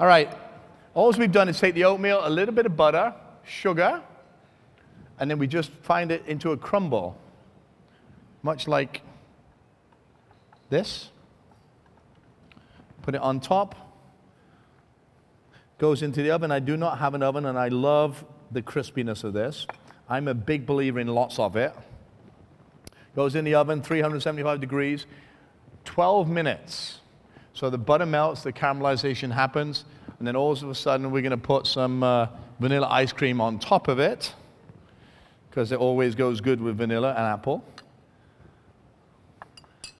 All right. All we've done is take the oatmeal, a little bit of butter, sugar, and then we just find it into a crumble, much like this. Put it on top. Goes into the oven. I do not have an oven, and I love the crispiness of this. I'm a big believer in lots of it. Goes in the oven, 375 degrees, 12 minutes. So the butter melts, the caramelization happens, and then all of a sudden we're going to put some uh, vanilla ice cream on top of it because it always goes good with vanilla and apple.